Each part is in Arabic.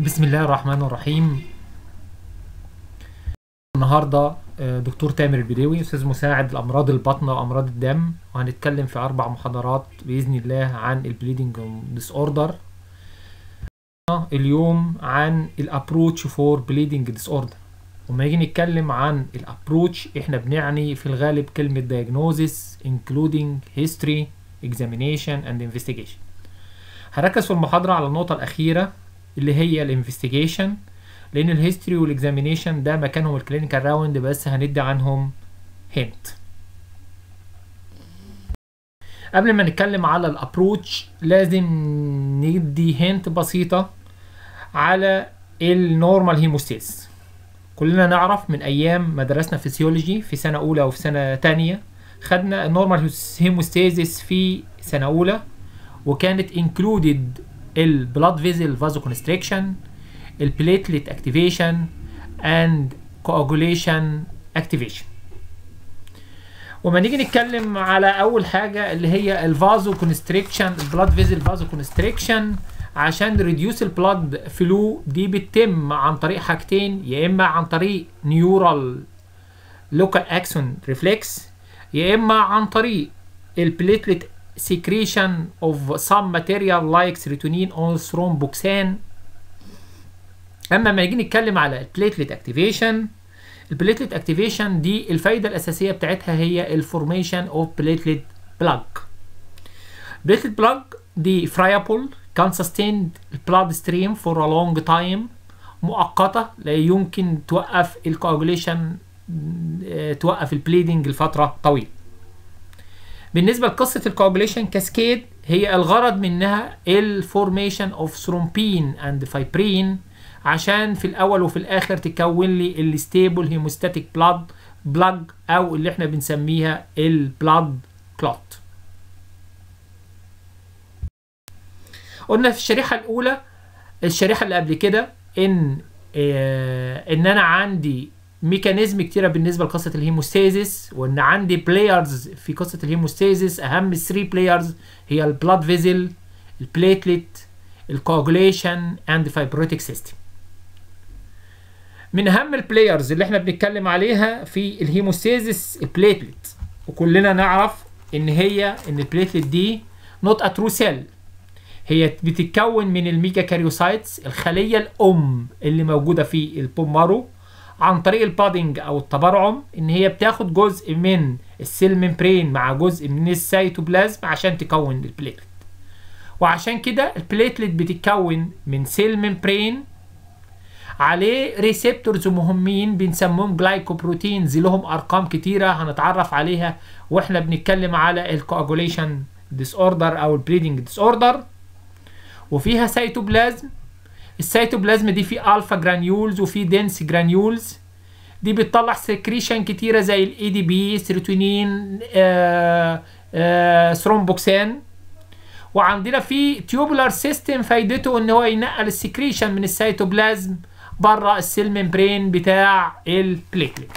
بسم الله الرحمن الرحيم. النهارده آه، دكتور تامر البديوي أستاذ مساعد الامراض البطنة وأمراض الدم وهنتكلم في أربع محاضرات بإذن الله عن ال bleeding disorder اليوم عن ال approach for bleeding disorder وما نيجي نتكلم عن ال approach إحنا بنعني في الغالب كلمة diagnosis including history examination and investigation. هركز في المحاضرة على النقطة الأخيرة. اللي هي ال investigation لأن ال history وال examination ده مكانهم ال clinical round بس هندي عنهم hint قبل ما نتكلم على ال approach لازم ندي hint بسيطة على ال normal hemostasis كلنا نعرف من أيام ما درسنا فيسيولوجي في سنة أولى وفي سنة تانية خدنا ال normal hemostasis في سنة أولى وكانت included ال blood vessel vasoconstriction ال platelet activation and coagulation activation وما نيجي نتكلم على أول حاجة اللي هي ال vasoconstriction ال blood vessel vasoconstriction عشان reduce ال blood flow دي بتتم عن طريق حاجتين يا إما عن طريق neural local axon reflex يا إما عن طريق ال platelet secretion of some material like serotonin or thromboxane أما لما نيجي نتكلم على ال platelet activation ال platelet activation دي الفايدة الأساسية بتاعتها هي ال formation of platelet plug platelet plug دي friable can sustain blood stream for a long time مؤقتة لا يمكن توقف ال coagulation توقف ال bleeding لفترة طويلة. بالنسبة لقصة ال coagulation cascade هي الغرض منها ال formation of thrombin and fibrin عشان في الأول وفي الآخر تكون لي ال stable hemostatic blood plug أو اللي إحنا بنسميها ال blood clot قلنا في الشريحة الأولى الشريحة اللي قبل كده إن آه إن أنا عندي mechanism كتيرة بالنسبة لقصة ال hemostasis وإن عندي players في قصة ال hemostasis أهم 3 players هي ال blood vessel ال platelet ال coagulation and fibrinolytic system من أهم ال players اللي إحنا بنتكلم عليها في ال hemostasis ال platelet وكلنا نعرف إن هي إن ال platelet دي not a true cell هي بتتكون من ال megakaryocytes الخلية الأم اللي موجودة في ال bone marrow. عن طريق ال budding أو التبرعم إن هي بتاخد جزء من ال cell membrane مع جزء من السيتوبلازم عشان تكون ال platelet. وعشان كده ال platelet بتتكون من cell membrane عليه receptors مهمين بنسموهم glycoproteins لهم أرقام كتيرة هنتعرف عليها وإحنا بنتكلم على ال coagulation disorder أو ال bleeding disorder وفيها cytoplasm ال cytoplasm دي في alpha granules وفي dense granules دي بتطلع secretion كتيرة زي ال ADP serotonin آآ ثرومبوكسان وعندنا في tubular system فايدته إن هو ينقل ال secretion من السيتوبلازم بره ال cell membrane بتاع ال platelet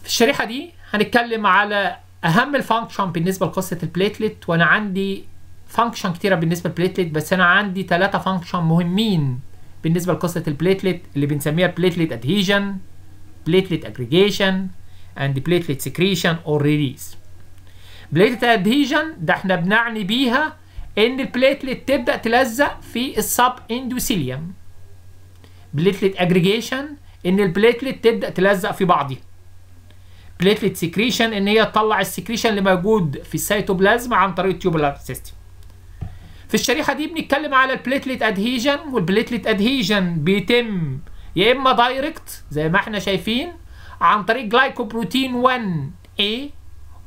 في الشريحة دي هنتكلم على أهم ال function بالنسبة لقصة ال platelet وأنا عندي function كتيرة بالنسبة لل platelet بس أنا عندي ثلاثة function مهمين بالنسبة لقصة ال platelet اللي بنسميها platelet adhesion platelet aggregation and platelet secretion or release platelet adhesion ده إحنا بنعني بيها إن ال platelet تبدأ تلزق في ال subendothelium platelet aggregation إن ال platelet تبدأ تلزق في بعضها platelet secretion إن هي تطلع ال secretion اللي موجود في السيتوبلازم عن طريق ال tubular system في الشريحة دي بنتكلم على ال platelet adhesion وال platelet adhesion بيتم يا إما direct زي ما إحنا شايفين عن طريق glycoprotein 1 A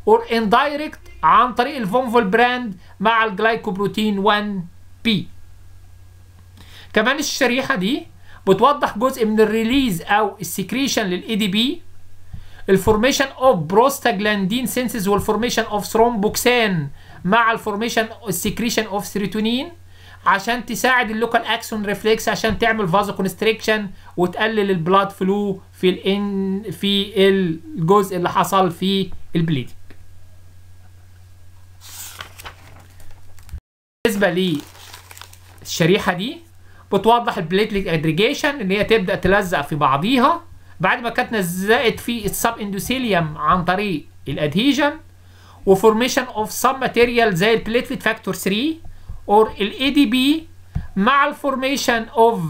or indirect عن طريق ال von Willebrand مع ال glycoprotein 1 B. كمان الشريحة دي بتوضح جزء من ال release أو ال secretion لل ADP ال formation of prostaglandin synthesis وال formation of thromboxane مع ال formation ال secretion of serotonin عشان تساعد ال local axon reflex عشان تعمل vasoconstriction وتقلل ال blood flow في الان في الجزء اللي حصل فيه ال bleeding بالنسبة للشريحه دي بتوضح ال platelet aggregation اللي هي تبدأ تلزق في بعضيها. بعد ما كانت لزقت في ال subendothelium عن طريق ال adhesion و formation of some material زي ال platelet factor 3 اور ال ADP مع ال formation of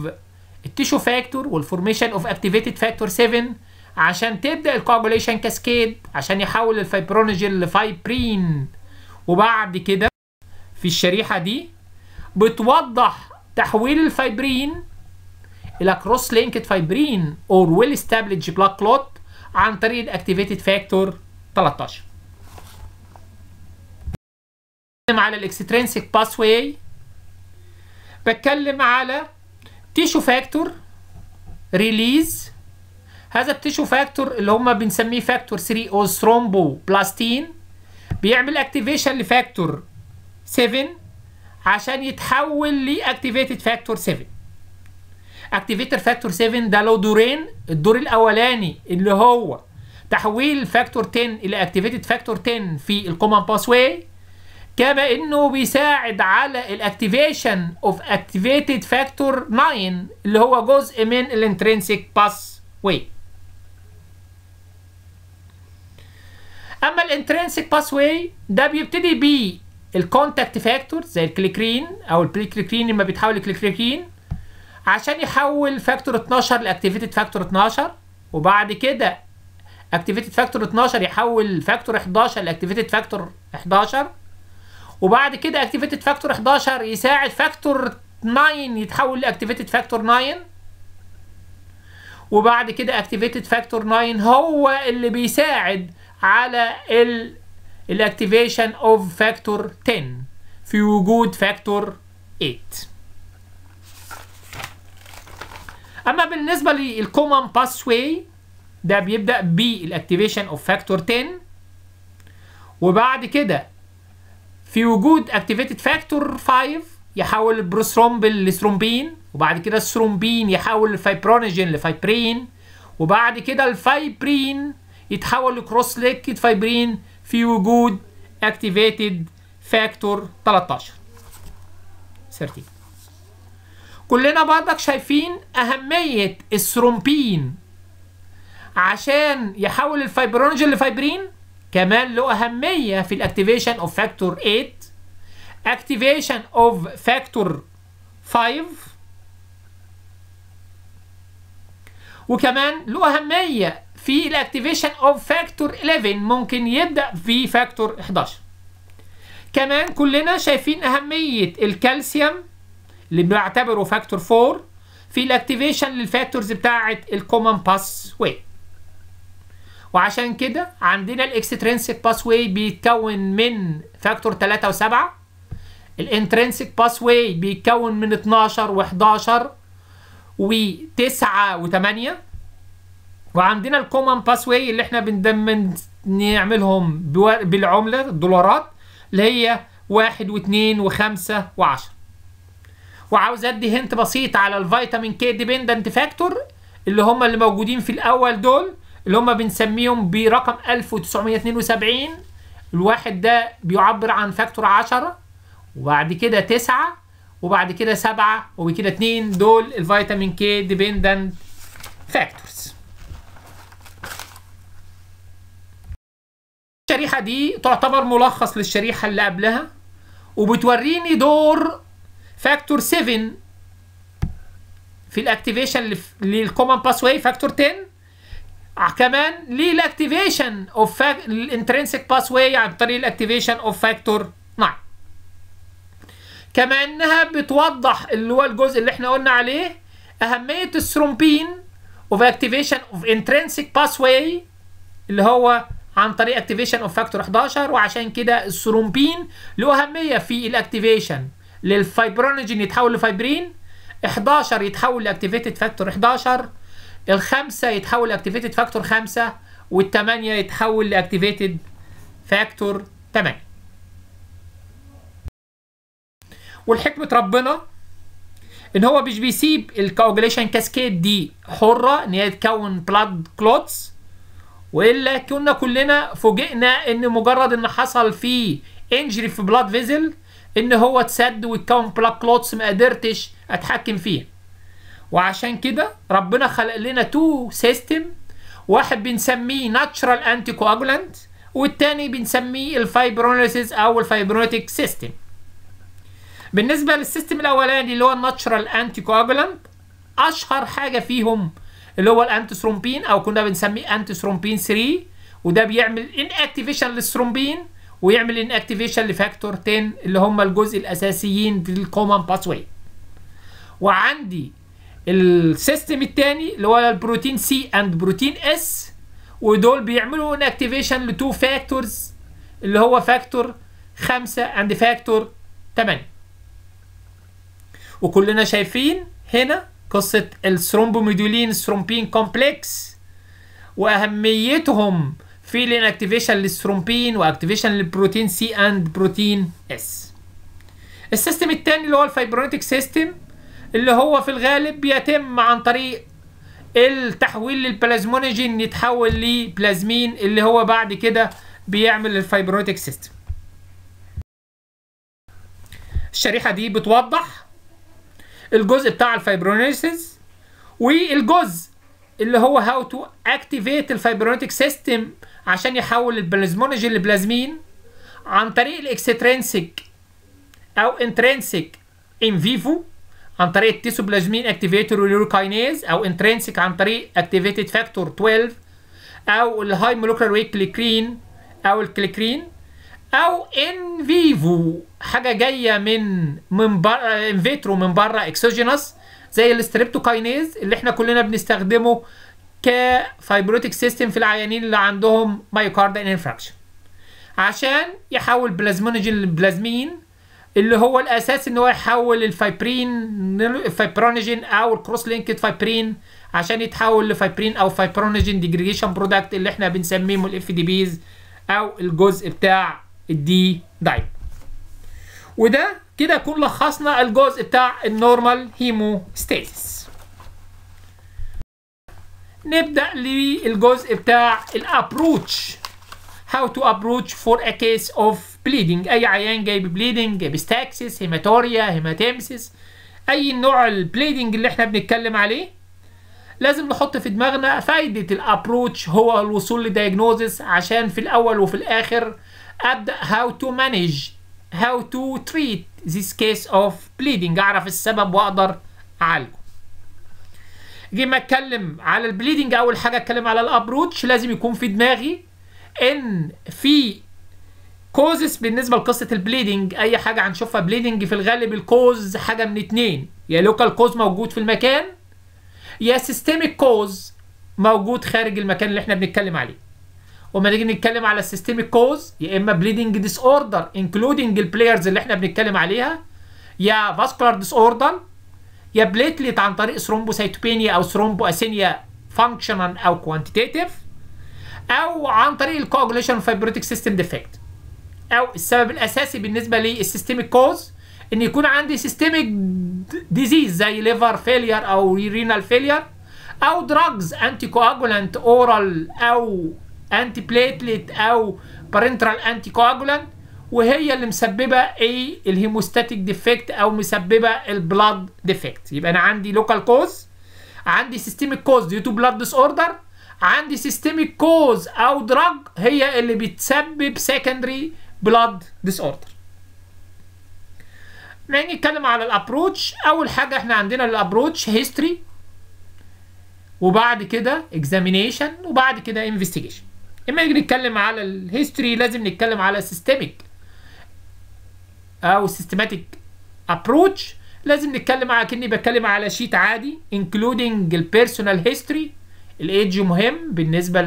ال tissue factor وال formation of activated factor 7 عشان تبدأ ال coagulation cascade عشان يحول ال fibrinogen ل fibrin وبعد كده في الشريحة دي بتوضح تحويل الفايبرين إلى cross linked fibrin or well established blood clot عن طريق ال activated factor 13 بتكلم على ال extrinsic pathway بتكلم على tissue factor release هذا ال tissue factor اللي هم بنسميه factor 3 أو thromboplastin بيعمل activation ل factor 7 عشان يتحول ل activated factor 7 activated factor 7 ده له دورين الدور الأولاني اللي هو تحويل factor 10 إلى activated factor 10 في ال common pathway كما إنه بيساعد على ال activation of activated factor 9 اللي هو جزء من ال intrinsic pathway أما ال intrinsic pathway ده بيبتدي بيه ال contact factor زي ال kallikrein أو ال prekallikrein لما بيتحول ل kallikrein عشان يحول factor 12 ل activated factor 12 وبعد كده activated factor 12 يحول factor 11 ل activated factor 11 وبعد كده activated factor 11 يساعد factor 9 يتحول ل activated factor 9 وبعد كده activated factor 9 هو اللي بيساعد على ال ال activation of factor 10 في وجود factor 8 أما بالنسبة لل common pathway ده بيبدأ بال activation of factor 10 وبعد كده في وجود activated factor 5 يحول ال prothrombin ل thrombin وبعد كده الثرومبين يحول ال fibrinogen ل fibrin وبعد كده الفايبرين يتحول ل cross linked fibrin في وجود activated factor 13 13 كلنا برضك شايفين أهمية الثرومبين عشان يحول ال fibrinogen ل fibrin؟ كمان له أهمية في ال activation of factor 8 activation of factor 5 وكمان له أهمية في ال activation of factor 11 ممكن يبدأ في factor 11 كمان كلنا شايفين أهمية الكالسيوم اللي بنعتبره factor 4 في ال activation لل factors بتاعه ال common pathway وعشان كده عندنا ال extrinsic pathway بيتكون من factor 3 و7 ال intrinsic pathway بيتكون من 12 و11 و9 و8 وعندنا ال common pathway اللي إحنا بندمن نعملهم بالعملة الدولارات اللي هي واحد واثنين وخمسة وعشرة. وعاوز أدي hint بسيط على ال vitamin K dependent factor اللي هم اللي موجودين في الأول دول. اللي هم بنسميهم برقم 1972 الواحد ده بيعبر عن factor 10 وبعد كده 9 وبعد كده 7 وبكده 2 دول ال vitamin K dependent factors الشريحة دي تعتبر ملخص للشريحة اللي قبلها وبتوريني دور factor 7 في ال activation لل common pathway factor 10 كمان لل activation of ال intrinsic pathway عن طريق ال activation of factor 9 كما انها بتوضح اللي هو الجزء اللي إحنا قلنا عليه أهمية ال thrombin of activation of intrinsic pathway اللي هو عن طريق activation of factor 11 وعشان كده الثرومبين له أهمية في ال activation لل fibrinogen يتحول لفايبرين 11 يتحول ل activated factor 11 الخمسة يتحول ل activated factor 5 والثمانية يتحول ل activated factor 8 والحكمة ربنا إن هو مش بيسيب ال coagulation cascade دي حرة إن هي تكون blood clots وإلا كنا كلنا فوجئنا إن مجرد إن حصل فيه injury في blood vessel إن هو اتسد ويتكون blood clots ما قدرتش أتحكم فيها. وعشان كده ربنا خلق لنا two system واحد بنسميه natural anticoagulant والتاني بنسميه ال fibrinolysis أو ال fibrinolytic system بالنسبة لل system الأولاني اللي هو ال natural anticoagulant أشهر حاجة فيهم اللي هو ال anti أو كنا بنسميه anti 3 وده بيعمل inactivation لل thrombin ويعمل inactivation ل factor 10 اللي هم الجزء الأساسيين في ال common pathway وعندي ال system الثاني اللي هو ال protein C and protein S ودول بيعملوا inactivation ل two factors اللي هو factor 5 and factor 8 وكلنا شايفين هنا قصة ال thrombomodulin thrombin complex وأهميتهم في الانكتيفيشن للثرومبين واكتيفيشن للبروتين سي اند بروتين اس السيستم الثاني اللي هو ال fibrinolytic system اللي هو في الغالب بيتم عن طريق التحويل للبلازمونيجين يتحول لبلازمين اللي هو بعد كده بيعمل ال fibrinolytic system. الشريحة دي بتوضح الجزء بتاع ال fibrinolysis والجزء اللي هو how to activate ال fibrinolytic system عشان يحول ال plasminogen ل plasmin عن طريق ال extrinsic أو intrinsic in vivo عن طريق ال tissue plasminogen activator وال urokinase أو intrinsic عن طريق activated factor 12 أو ال high molecular weight kallikrein أو ال kallikrein أو in vivo حاجة جاية من من بره in vitro من بره exogenous زي ال streptokinase اللي إحنا كلنا بنستخدمه ك fibrinolytic system في العيانين اللي عندهم myocardial infarction عشان يحول plasminogen ل plasmin اللي هو الأساس إن هو يحول ال fibrin ال fibrinogen أو ال cross-linked fibrin عشان يتحول لفايبرين أو fibrinogen degradation product اللي إحنا بنسميه ال FDPs أو الجزء بتاع الدي دايب وده كده كنا لخصنا الجزء بتاع ال normal hemostasis نبدأ للجزء بتاع ال approach how to approach for a case of bleeding. أي عيان جاي ب bleeding epistaxis hematuria hematemesis. أي نوع ال bleeding اللي إحنا بنتكلم عليه لازم نحط في دماغنا فايدة ال approach هو الوصول ل diagnosis عشان في الأول وفي الآخر أبدأ how to manage how to treat this case of bleeding. أعرف السبب وأقدر أعالجه. جينا أتكلم على ال bleeding أول حاجة أتكلم على ال approach لازم يكون في دماغي إن في causes بالنسبة لقصة ال bleeding أي حاجة هنشوفها bleeding في الغالب ال cause حاجة من اتنين. يا local cause موجود في المكان يا systemic cause موجود خارج المكان اللي إحنا بنتكلم عليه. وما نيجي نتكلم على ال systemic cause يا إما bleeding disorder including ال players اللي إحنا بنتكلم عليها يا vascular disorder يا platelet عن طريق thrombocytopenia أو thrombasthenia functional أو quantitative أو عن طريق ال coagulation fibrinolytic system defect أو السبب الأساسي بالنسبة لل systemic cause إن يكون عندي systemic disease زي liver failure أو renal failure أو drugs anticoagulant oral أو antiplatelet أو parenteral anticoagulant وهي اللي مسببة إيه ال hemostatic defect أو مسببة ال blood defect يبقى أنا عندي local cause عندي systemic cause due to blood disorder عندي systemic cause أو drug هي اللي بتسبب secondary blood disorder نيجي نتكلم على ال approach أول حاجة إحنا عندنا ال approach history وبعد كده examination وبعد كده investigation إما نيجي نتكلم على ال history لازم نتكلم على systemic أو systematic approach لازم نتكلم على كاني بتكلم على sheet عادي including ال personal history ال age مهم بالنسبة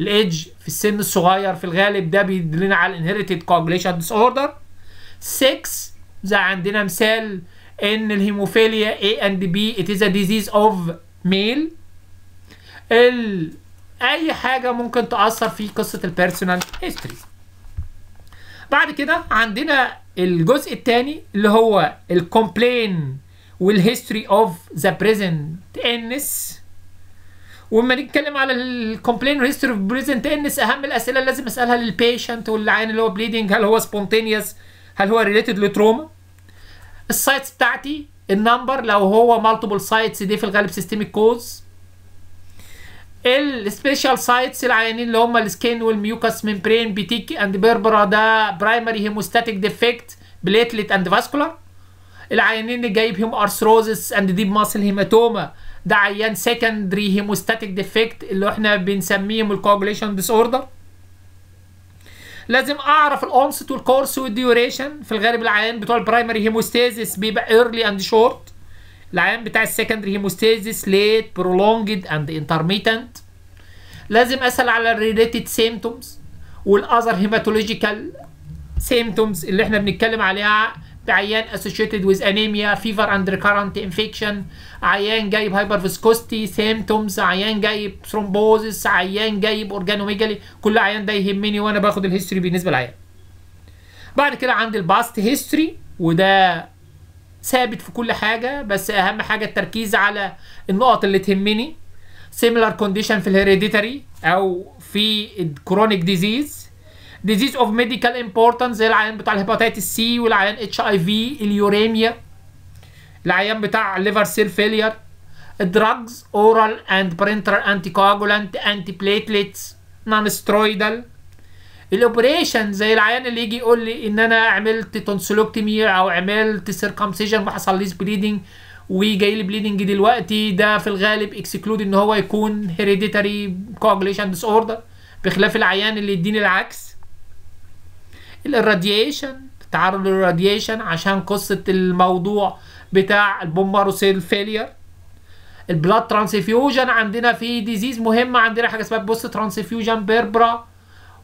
الايدج في السن الصغير في الغالب ده بيدلنا على ال inherited coagulation disorders زي عندنا مثال إن ال hemophilia A and B it is a disease of male. ال أي حاجة ممكن تأثر في قصة ال personal history بعد كده عندنا الجزء الثاني اللي هو ال complaint وال history of the present illness ولما نتكلم على ال complaint history of present illness أهم الأسئلة اللي لازم أسألها لل patient والعيان اللي هو bleeding هل هو spontaneous هل هو related ل trauma ال sites بتاعتي ال number لو هو multiple sites دي في الغالب systemic cause ال special sites العيانين اللي هم ال skin وال mucous membrane petechiae and purpura ده primary hemostatic defect platelet and vascular العيانين اللي جايب hemarthrosis and deep muscle hematoma ده عيان secondary hemostatic defect اللي إحنا بنسميهم ال coagulation disorder لازم أعرف ال onset وال course وال duration في الغالب العيان بتوع ال primary hemostasis بيبقى early and short العيان بتاع ال secondary hemostasis late prolonged and intermittent لازم أسأل على ال related symptoms وال other hematological symptoms اللي إحنا بنتكلم عليها عيان associated with anemia fever and recurrent infection. عيان جايب hyperviscosity symptoms عيان جايب thrombosis عيان جايب organomegaly كل عيان ده يهمني وأنا باخد ال history بالنسبة للعيان بعد كده عندي ال past history وده ثابت في كل حاجة بس أهم حاجة التركيز على النقط اللي تهمني. similar condition في ال hereditary أو في ال chronic disease disease of medical importance زي العيان بتاع ال hepatitis C والعيان HIV ال uremia العيان بتاع liver cell failure and برينتر anticoagulant antiplatelets non-steroidal ال operation زي العيان اللي يجي يقول لي إن أنا عملت tonsillectomy أو عملت circumcision ما حصليش bleeding وجاي لي bleeding دلوقتي ده في الغالب exclude إن هو يكون hereditary coagulation disorder بخلاف العيان اللي يديني العكس. ال radiation التعرض لل radiation عشان قصة الموضوع بتاع ال bone marrow failure. ال blood transfusion عندنا في disease مهمة عندنا حاجة اسمها post-transfusion purpura و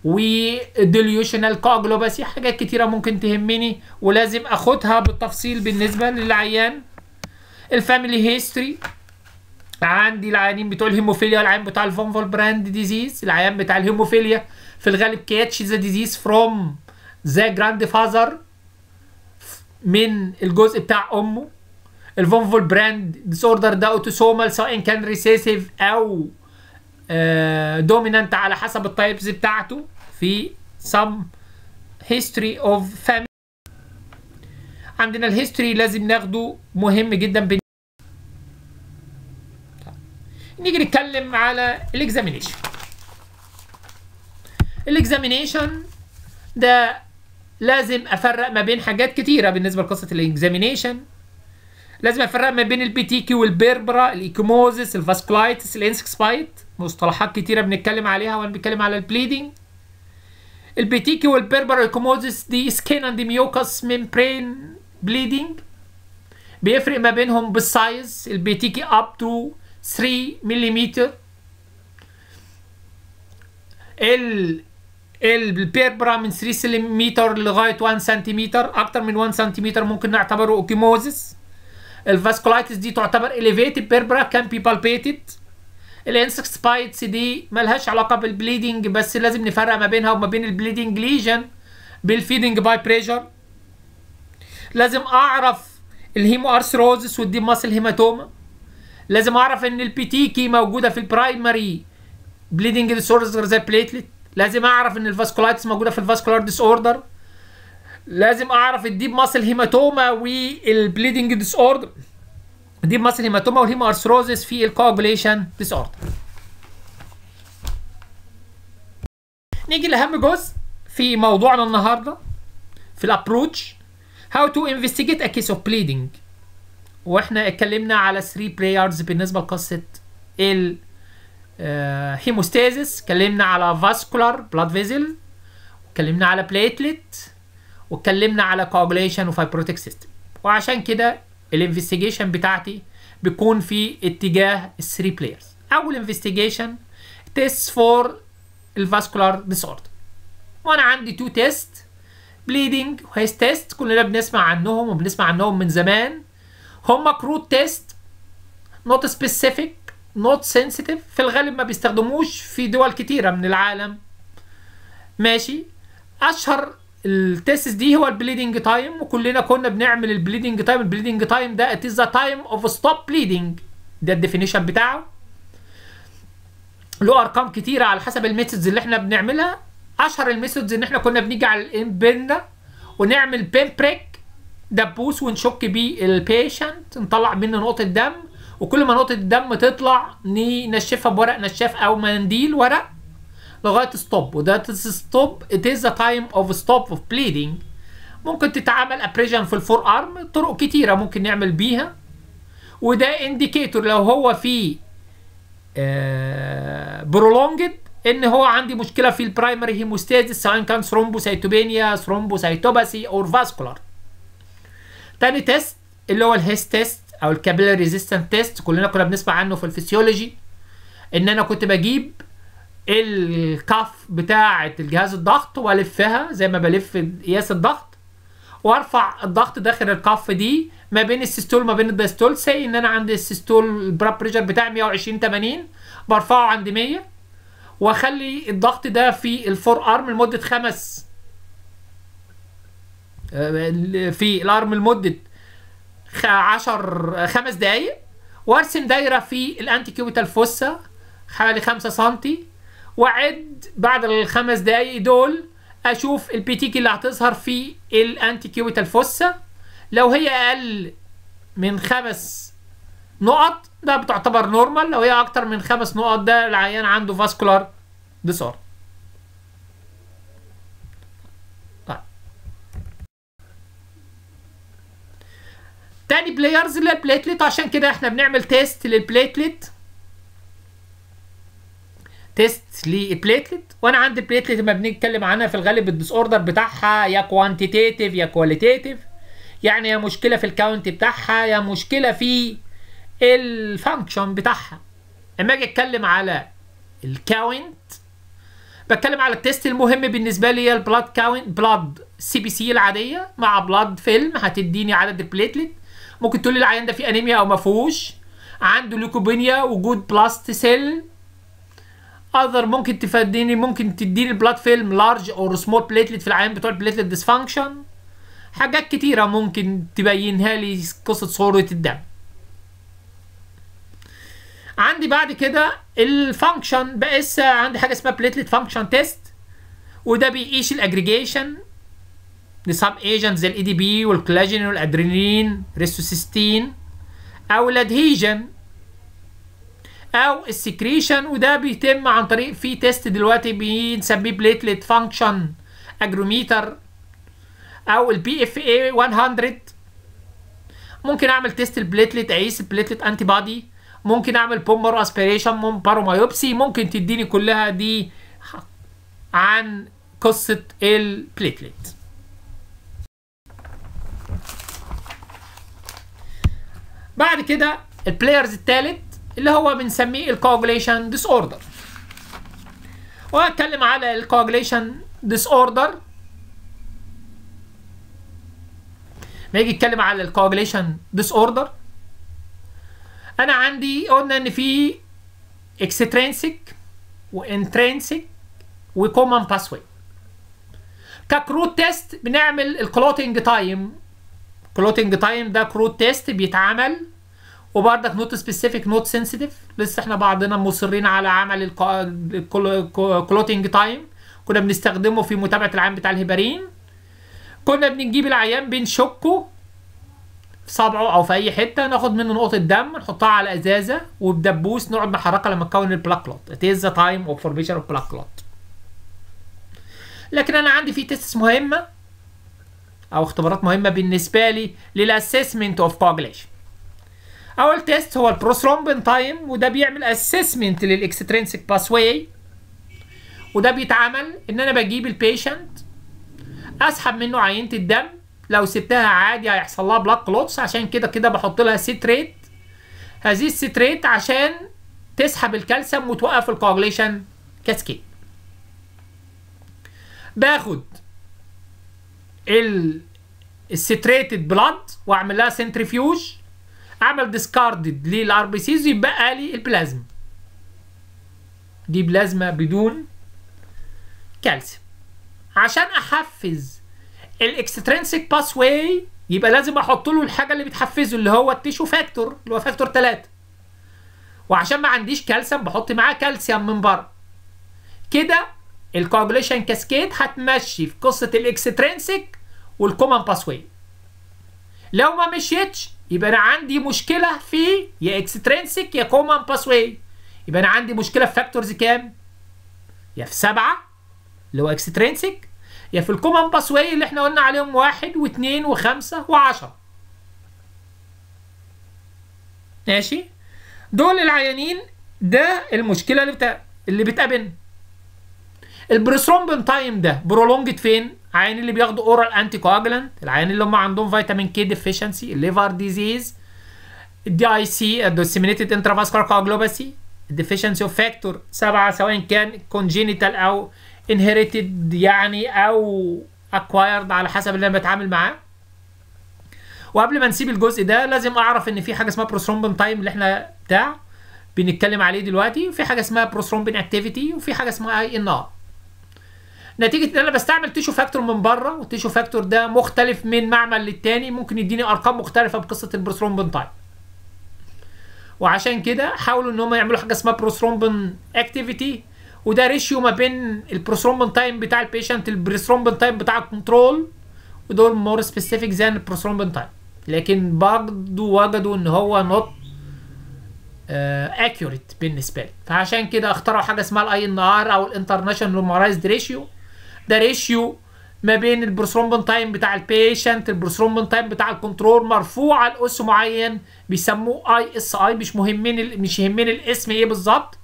dilutional coagulopathy حاجات كتيرة ممكن تهمني ولازم أخدها بالتفصيل بالنسبة للعيان. ال family history عندي العيانين بتوع الهيموفيليا العيان بتاع ال von Willebrand disease العيان بتاع الهيموفيليا في الغالب catch the disease from the grandfather من الجزء بتاع أمه. ال von Willebrand disorder ده autosomal سواء كان recessive أو dominant على حسب ال types بتاعته في some history of family. عندنا ال history لازم ناخده مهم جدا بن... نيجي نتكلم على ال examination ال examination ده لازم أفرق ما بين حاجات كتيرة بالنسبة لقصة ال examination. لازم أفرق ما بين البيتيكي والبيربرا الايكوموزيس الفاسكولايتس الانسك سبايت مصطلحات كتيرة بنتكلم عليها وأنا بنتكلم على البليدنج البيتيكي والبيربرا الايكوموزيس دي skin and mucous membrane bleeding بيفرق ما بينهم بال size ال petechiae up to 3 ملم ال ال purpura من 3 سنتيمتر لغاية 1 سنتيمتر أكتر من 1 سنتيمتر ممكن نعتبره ecchymosis ال vasculitis دي تعتبر elevated. purpura can be palpated ال insect bites دي ملهاش علاقة بال bleeding بس لازم نفرق ما بينها وما بين ال bleeding lesion بال fading by pressure لازم أعرف ال hemarthrosis وال deep muscle hematoma لازم أعرف إن ال petechiae موجودة في ال primary bleeding disorders زي platelet لازم أعرف إن ال vasculitis موجودة في ال vascular disorder لازم أعرف ال deep muscle hematoma وال bleeding disorder ال deep muscle hematoma وال hemarthrosis في ال coagulation disorder نيجي لأهم جزء في موضوعنا النهارده في ال approach how to investigate a case of bleeding. وإحنا اتكلمنا على 3 players بالنسبة لقصة ال hemostasis اتكلمنا على vascular blood vessel اتكلمنا على platelet واتكلمنا على coagulation و fibrinolytic system وعشان كده ال investigation بتاعتي بيكون في اتجاه ال three players أول investigation test for ال vascular disorder وأنا عندي two test bleeding و Hess test كلنا بنسمع عنهم وبنسمع عنهم من زمان. هما crude test not specific not sensitive في الغالب ما بيستخدموش في دول كتيرة من العالم. ماشي. أشهر ال test دي هو ال bleeding time وكلنا كنا بنعمل ال bleeding time. ال bleeding time ده it is the time of stop bleeding. ده ال definition بتاعه. له أرقام كتيرة على حسب ال methods اللي إحنا بنعملها. أشهر ال methods إن إحنا كنا بنيجي على ال ear pinna ونعمل pin prick دبوس ونشك بيه ال patient نطلع منه نقطة دم وكل ما نقطة الدم تطلع ننشفها بورق نشاف أو منديل ورق لغاية stop وده stop it is the time of stop of bleeding. ممكن تتعمل abrasion في ال forearm طرق كتيرة ممكن نعمل بيها. وده indicator لو هو في prolonged إن هو عندي مشكلة في ال primary hemostasis سواء كان thrombocytopenia thrombocytopathy or vascular تاني test اللي هو ال Hess test أو ال capillary resistance test كلنا كنا بنسمع عنه في الفسيولوجي إن أنا كنت بجيب ال cuff بتاعة الجهاز الضغط وألفها زي ما بلف قياس الضغط وأرفع الضغط داخل ال cuff دي ما بين ال systole ما بين ال diastole سي إن أنا عندي ال systole ال blood pressure بتاعي 120 80 برفعه عند 100 وأخلي الضغط ده في ال forearm لمدة خمس في ال arm لمدة 10 خمس دقايق. وارسم دايرة في ال antecubital fossa حوالي 5 سم وأعد بعد الخمس دقايق دول أشوف ال petechiae اللي هتظهر في ال antecubital fossa لو هي أقل من خمس نقط ده بتعتبر normal لو هي أكتر من خمس نقط ده العيان عنده vascular disorder تاني players اللي ال platelet عشان كده إحنا بنعمل test لل platelet test لل platelet وأنا عندي ال platelet لما بنتكلم عنها في الغالب ال disorder بتاعها يا quantitative يا qualitative يعني يا مشكلة في ال count بتاعها يا مشكلة في ال function بتاعها. لما أجي أتكلم على ال count بتكلم على ال test المهم بالنسبة لي ال blood count blood CBC العادية مع blood film هتديني عدد ال platelet ممكن تقول لي العيان ده فيه أنيميا أو ما فيهوش. عنده leukopenia وجود blast cell. other ممكن تفاديني ممكن تديني ال blood film large or small platelet في العيان بتوع ال platelet dysfunction حاجات كتيرة ممكن تبينها لي قصة صورة الدم. عندي بعد كده ال function بقيس عندي حاجة اسمها platelet function test وده بيقيس ال aggregation ل some agent زي ال ADP والكولاجين والادرينالين ristocetin أو ال adhesion أو ال secretion وده بيتم عن طريق في test دلوقتي بنسميه platelet function aggregometer أو ال PFA 100 ممكن أعمل test ال platelet اقيس ال platelet antibody ممكن أعمل bone marrow aspiration bone marrow biopsy ممكن تديني كلها دي عن قصة ال platelet بعد كده ال players الثالث اللي هو بنسميه ال coagulation disorder وهتكلم على ال coagulation disorder ما يجي يتكلم على ال coagulation disorder أنا عندي قلنا إن في extrinsic و intrinsic و common pathway ك crude test بنعمل ال clotting time clotting time ده crude test بيتعمل. وبرضك not specific not sensitive لسه إحنا بعضنا مصرين على عمل ال clotting time كنا بنستخدمه في متابعة العيان بتاع الهبارين. كنا بنجيب العيان بنشكه في صبعه أو في أي حتة ناخد منه نقطة دم نحطها على ازازه وبدبوس نقعد نحركها لما تكون ال blood clot it is the time of formation of blood clot لكن أنا عندي في test مهمه أو اختبارات مهمة بالنسبة لي لل assessment of coagulation أول test هو ال prothrombin time وده بيعمل assessment لل extrinsic pathway وده بيتعمل إن أنا بجيب ال patient أسحب منه عينة الدم. لو سبتها عادي هيحصل لها blood clots عشان كده كده بحط لها citrate هذه ال citrate عشان تسحب الكالسيوم وتوقف ال coagulation cascade باخد ال ال citrated blood واعمل لها centrifuge اعمل discarded لل RBCs يبقى لي البلازما. دي بلازما بدون كالسيوم. عشان احفز ال extrinsic pathway يبقى لازم أحط له الحاجة اللي بتحفزه اللي هو ال tissue factor اللي هو factor 3 وعشان ما عنديش كالسيوم بحط معاه كالسيوم من بره. كده ال coagulation cascade هتمشي في قصة ال extrinsic وال common pathway لو ما مشيتش يبقى أنا عندي مشكلة في يا extrinsic يا common pathway يبقى أنا عندي مشكلة في factors كام؟ يا في سبعة اللي هو extrinsic يا في ال common pathway اللي إحنا قلنا عليهم واحد واثنين وخمسة وعشرة. ماشي؟ دول العيانين ده المشكلة. اللي بتقابلنا. ال prothrombin time ده prolonged فين؟ عيان اللي بياخدوا oral anticoagulant العيان اللي هم عندهم vitamin K deficiency ال liver disease ال DIC ال disseminated intravascular coagulopathy ال deficiency of factor سبعة سواء كان congenital أو inherited يعني أو acquired على حسب اللي أنا بتعامل معاه. وقبل ما نسيب الجزء ده لازم أعرف إن في حاجة اسمها prothrombin time اللي إحنا بتاع بنتكلم عليه دلوقتي وفي حاجة اسمها prothrombin activity وفي حاجة اسمها INR نتيجة إن أنا بستعمل tissue factor من بره وال tissue factor ده مختلف من معمل للتاني ممكن يديني أرقام مختلفة بقصة ال prothrombin time وعشان كده حاولوا إن هم يعملوا حاجة اسمها prothrombin activity وده ratio ما بين البروثرومبين تايم بتاع البيشنت البروثرومبين تايم بتاع الكنترول ودول more specific زي ال prothrombin time لكن برضه وجدوا إن هو not accurate بالنسبة لي. فعشان كده اخترعوا حاجة اسمها ال INR أو ال international normalized ratio ده ratio ما بين البروثرومبين تايم بتاع البيشنت البروثرومبين تايم بتاع الكنترول مرفوع على اس معين بيسموه ISI مش مهمين مش يهمني الاسم إيه بالظبط.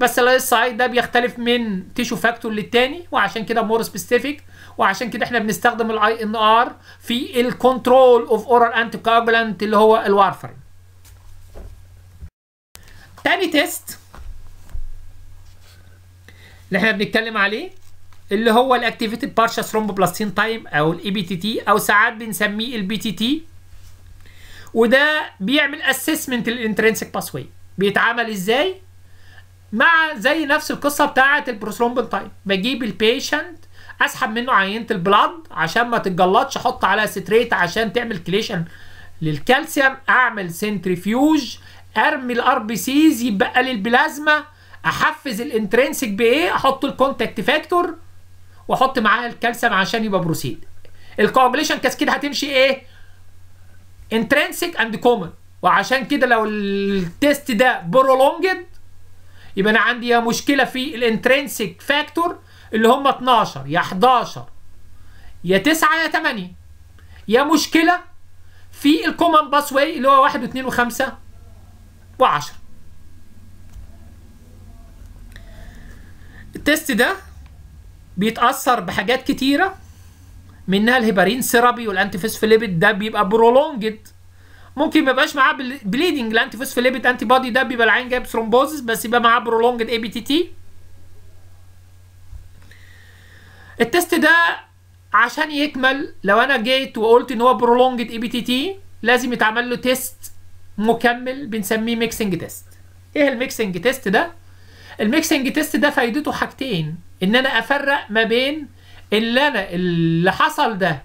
بس ال ISI ده بيختلف من tissue factor للتاني وعشان كده more specific وعشان كده إحنا بنستخدم ال INR في ال control of oral anticoagulant اللي هو ال warfarin تاني test اللي إحنا بنتكلم عليه اللي هو ال activated partial thromboplastin time أو ال aPTT أو ساعات بنسميه ال PTT وده بيعمل assessment لل intrinsic pathway بيتعمل إزاي؟ مع زي نفس القصة بتاعة ال prothrombin time بجيب ال patient أسحب منه عينة ال blood عشان ما تتجلطش أحط عليها citrate عشان تعمل chelation للكالسيوم أعمل centrifuge أرمي ال RBCs يبقى لي البلازما احفز ال intrinsic بإيه؟ أحط ال contact factor واحط معاها الكالسيوم عشان يبقى proceed. ال coagulation cascade هتمشي إيه؟ intrinsic and common وعشان كده لو ال test ده prolonged يبقى أنا عندي يا مشكلة في ال intrinsic factor اللي هم 12 يا 11 يا 9 يا 8 يا مشكلة في ال common pathway اللي هو 1 و2 و5 و10 ال test ده بيتأثر بحاجات كتيرة منها ال heparin therapy وال antiphospholipid ده بيبقى prolonged ممكن ما يبقاش معاه bleeding ال antiphospholipid antibody ده بيبقى العيان جايب thrombosis بس يبقى معاه prolonged aPTT ال test ده عشان يكمل لو أنا جيت وقلت إن هو prolonged aPTT لازم يتعمل له test مكمل بنسميه mixing test إيه ال mixing test ده؟ ال mixing test ده فايدته حاجتين. إن أنا أفرق ما بين اللي أنا اللي حصل ده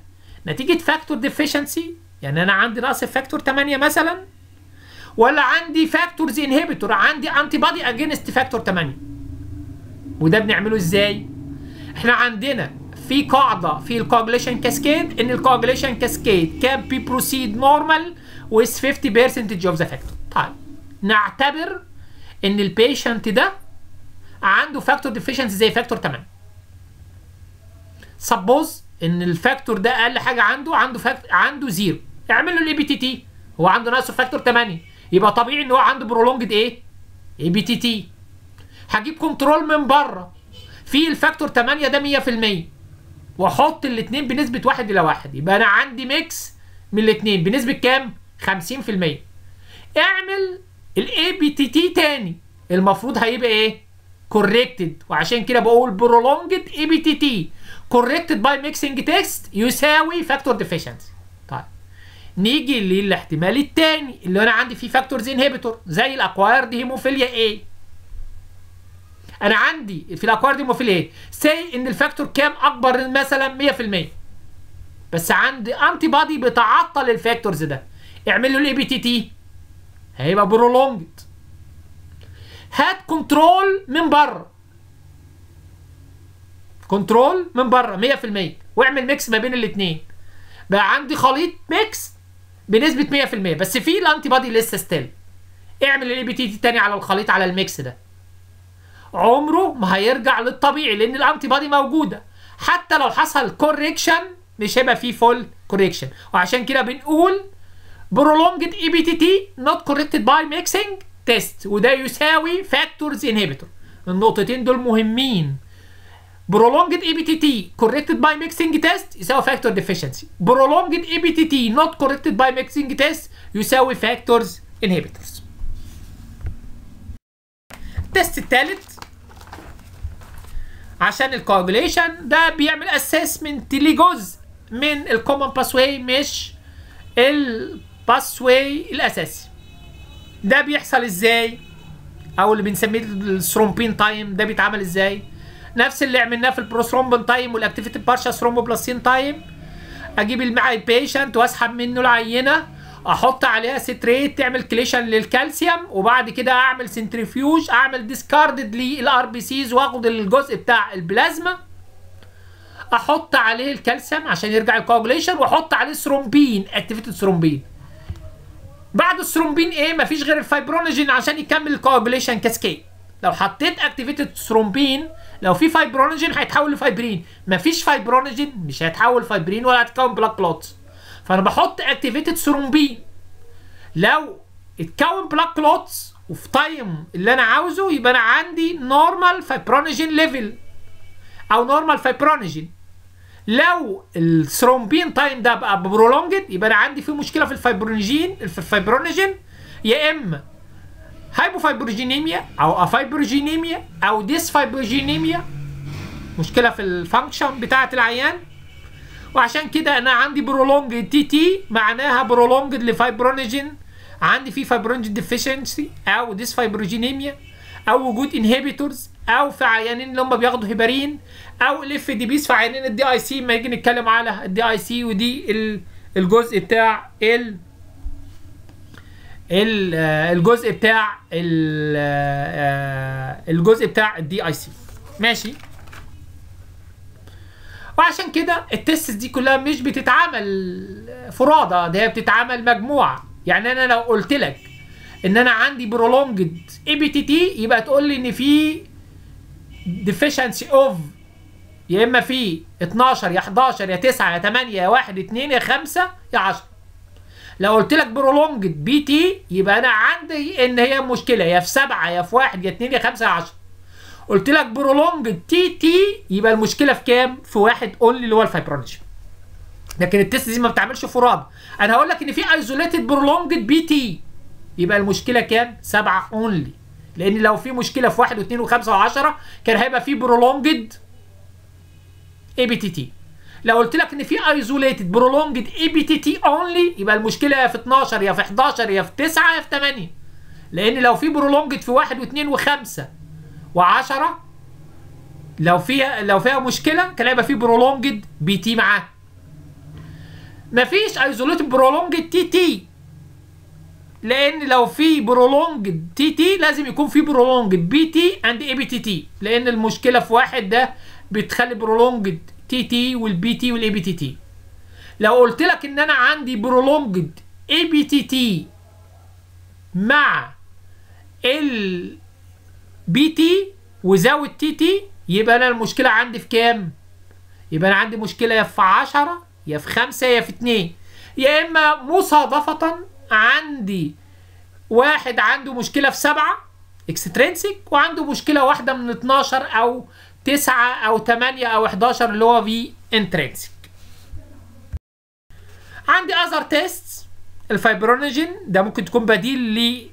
نتيجة factor deficiency يعني أنا عندي نقص في factor 8 مثلا ولا عندي factors inhibitor عندي antibody against factor 8 وده بنعمله إزاي؟ إحنا عندنا في قاعدة في ال coagulation cascade إن ال coagulation cascade can be proceed normal with 50% of the factor. طيب نعتبر إن ال patient ده عنده factor deficiency زي factor 8 suppose إن ال factor ده أقل حاجة عنده عنده factor عنده zero اعمل له ال aPTT هو عنده ناقص factor 8 يبقى طبيعي إن هو عنده prolonged إيه؟ aPTT هجيب control من بره. في ال factor 8 ده 100% وأحط الاثنين بنسبة 1 إلى 1 يبقى أنا عندي mix من الاثنين بنسبة كام؟ 50% اعمل ال aPTT تاني. المفروض هيبقى إيه؟ corrected وعشان كده بقول prolonged aPTT corrected by mixing test يساوي factor deficiency طيب. نيجي للاحتمال الثاني اللي أنا عندي فيه factors inhibitor زي ال acquired hemophilia A أنا عندي في ال acquired hemophilia A say إن ال factor كام أكبر مثلا 100% بس عندي antibody بتعطل ال factors ده. اعمل له ال aPTT هيبقى prolonged هات control من بره control من بره 100% واعمل mix ما بين الاثنين بقى عندي خليط mix بنسبة 100% بس في ال antibody لسه still اعمل ال aPTT تاني على الخليط على ال mix ده. عمره ما هيرجع للطبيعي لأن ال antibody موجودة. حتى لو حصل correction مش هيبقى فيه full correction وعشان كده بنقول prolonged EBTT not corrected by mixing test وده يساوي factors inhibitor النقطتين دول مهمين prolonged EBTT corrected by mixing test يساوي factor deficiency prolonged EBTT not corrected by mixing test يساوي factors inhibitors التست الثالث عشان الكوagulation ده بيعمل اسسمنت لجزء من ال common pathway مش ال pathway الاساسي ده بيحصل إزاي؟ أو اللي بنسميه ال thrombin time ده بيتعمل إزاي؟ نفس اللي عملناه في ال prothrombin time وال activated partial thromboplastin time. أجيب المعي patient وأسحب منه العينة أحط عليها citrate تعمل chelation للكالسيوم وبعد كده أعمل centrifuge أعمل discarded لل RBCs وأخد الجزء بتاع البلازما. أحط عليه الكالسيوم عشان يرجع ال coagulation وأحط عليه thrombin activated thrombin بعد الثرومبين إيه مفيش غير ال fibrinogen عشان يكمل ال coagulation cascade لو حطيت activated thrombin لو في fibrinogen هيتحول لفايبرين مفيش fibrinogen مش هيتحول فايبرين ولا هتكون black clots فأنا بحط activated thrombin لو اتكون black clots وفي time اللي أنا عاوزه يبقى أنا عندي normal fibrinogen level أو normal fibrinogen لو ال thrombin time ده بقى prolonged يبقى أنا عندي في مشكلة في ال fibrinogen في ال fibrinogen يا إما hypofibrinogenemia أو afibrinogenemia أو dysfibrinogenemia مشكلة في ال function بتاعة العيان. وعشان كده أنا عندي prolonged TT معناها prolonged ل fibrinogen عندي في fibrinogen deficiency أو dysfibrinogenemia أو وجود inhibitors أو في عيانين اللي هم بياخدوا هيبارين أو ال FDPs عيانين ال DIC ما يجي نتكلم على ال DIC ودي الجزء بتاع ال الجزء بتاع الجزء بتاع ال DIC ماشي؟ وعشان كده ال tests دي كلها مش بتتعمل فرادى ده هي بتتعمل مجموعة. يعني أنا لو قلت لك إن أنا عندي prolonged aPTT يبقى تقول لي إن في deficiency of يا إما في 12 يا 11 يا 9 يا 8 يا 1 2 يا 5 يا 10 لو قلت لك prolonged PT يبقى أنا عندي إن هي مشكلة يا في 7 يا في 1 يا 2 يا 5 يا 10 قلت لك prolonged TT يبقى المشكلة في كام؟ في واحد only اللي هو ال fibrinogen. لكن ال test دي ما بتعملش فراد. أنا هقول لك إن في isolated prolonged PT يبقى المشكلة كام؟ سبعة only. لأن لو في مشكلة في واحد واثنين وخمسة وعشرة كان هيبقى في prolonged aPTT. لو قلت لك إن في isolated prolonged aPTT only يبقى المشكلة يا في 12 يا في 11 يا في 9 يا في 8. لأن لو في prolonged في واحد واثنين وخمسة و10 لو فيها لو فيها مشكلة كان هيبقى في prolonged PT معاه مفيش isolated prolonged TT لأن لو في prolonged TT لازم يكون في برولونجد بي تي اند اي بي تي تي لأن المشكلة في واحد ده بتخلي prolonged TT وال PT وال aPTT لو قلت لك إن أنا عندي prolonged aPTT مع ال PT with TT يبقى أنا المشكلة عندي في كام؟ يبقى أنا عندي مشكلة يا في 10 يا في 5 يا في 2 يا إما مصادفة عندي واحد عنده مشكلة في 7 extrinsic وعنده مشكلة واحدة من 12 أو 9 أو 8 أو 11 اللي هو في intrinsic عندي other test ال fibrinogen ده ممكن تكون بديل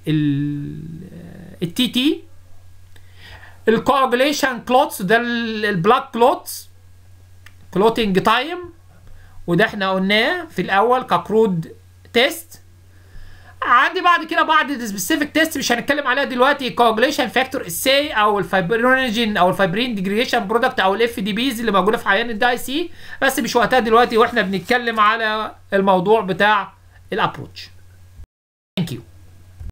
لل TT. ال coagulation clots ده ال black clots clotting time وده إحنا قلناه في الأول ك crude test عندي بعد كده بعض ال specific test مش هنتكلم عليها دلوقتي. coagulation factor assay أو ال fibrinogen أو ال fibrin degradation product أو ال FDPs اللي موجودة في عيان ال DIC بس مش وقتها دلوقتي وإحنا بنتكلم على الموضوع بتاع ال approach ثانك يو